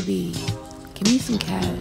baby, give me some cash.